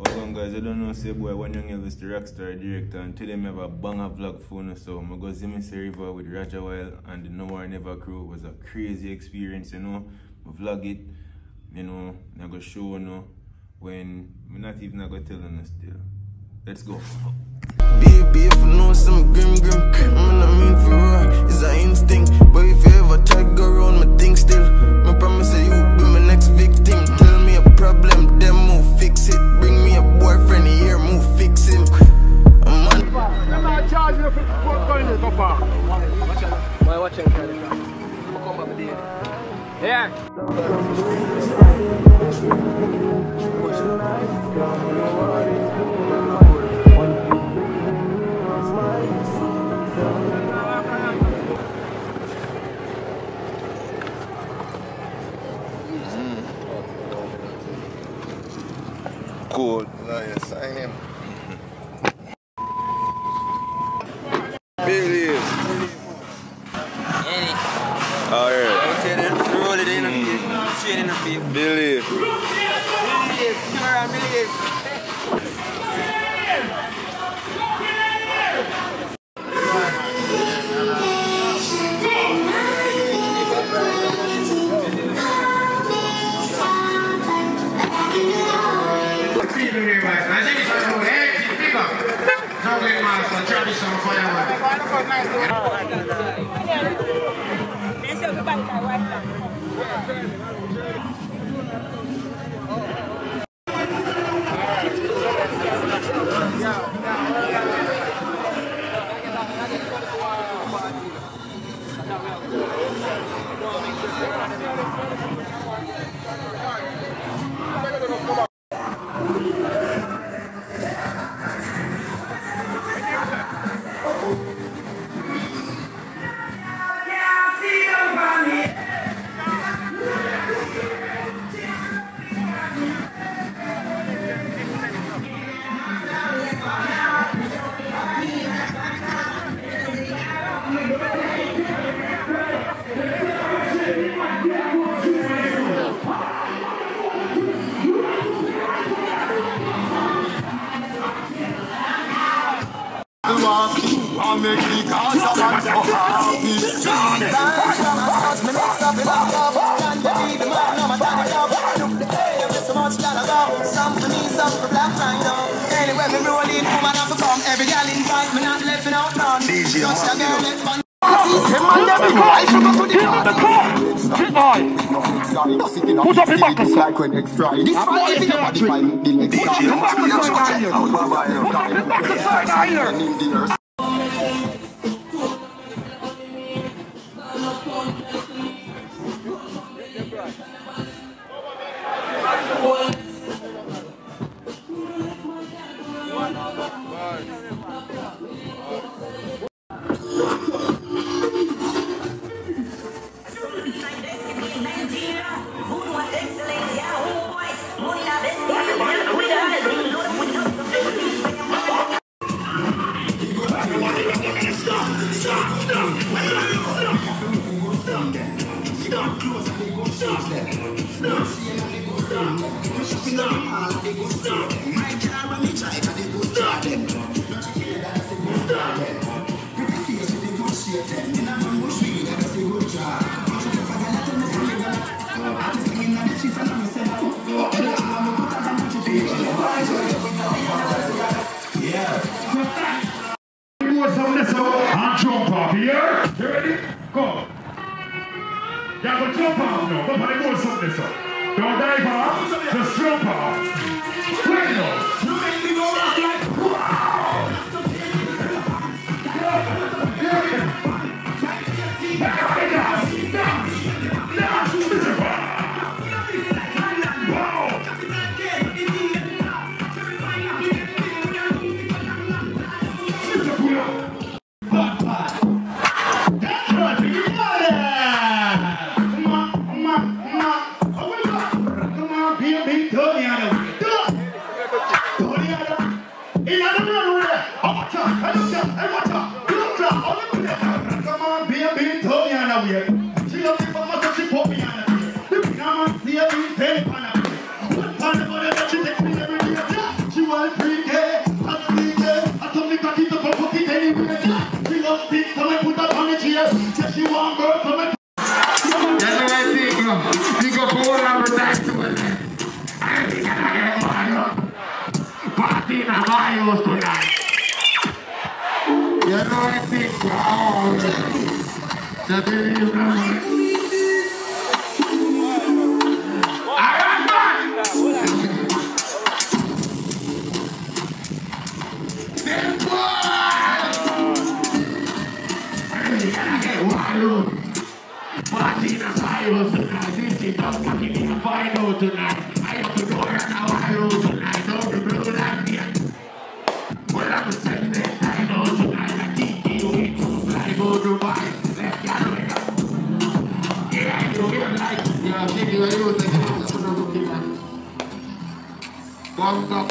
What's on guys, I don't know say boy when young Elvis the rockstar director and today me have a banger vlog phone so I go Zimi River with Rajah Wild and the No More Never crew. It was a crazy experience, you know. I vlog it, you know, I go show you know, when I'm not even gonna tell you still. Let's go. Baby, if you know some Yeah. Cool. Oh, yeah, sign him. Billy. Nobody got wiped. Put up buckles. Like when X Friday. This Friday, if you define the next Stop! Stop! Stop! What's Martina Rios tonight. You know I think proud to be united. Alright, man! Then Martina Rios tonight. This is the fucking final tonight. yóò tẹ̀lé fún ìṣòro kí wọn. Gbọ̀ngbọ̀n.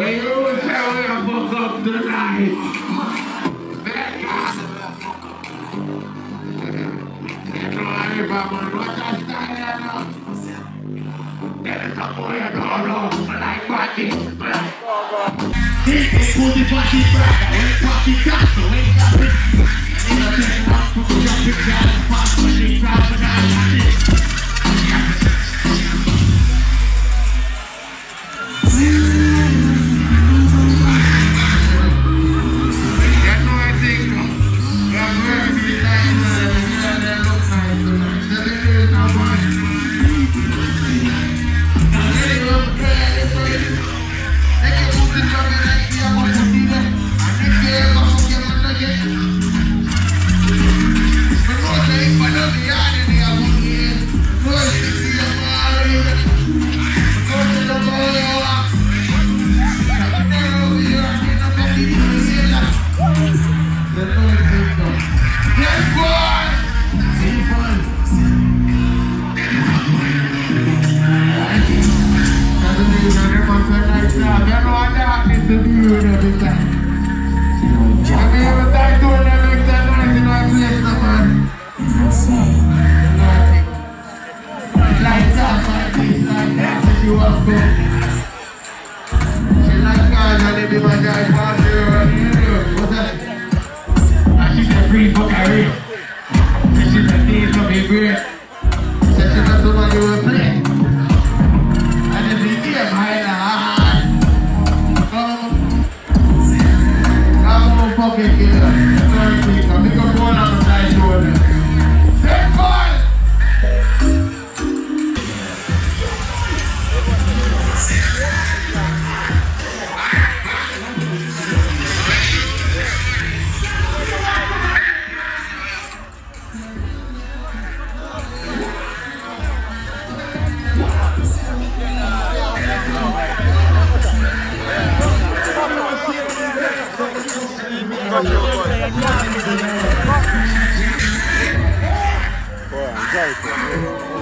When you was telling I fuck up tonight, that guy. No hay mamá, no está saliendo. Eres apoyando, no, like Mati. Eres puto y pati braga, eres pati gato, eres pati gato. You're О, взял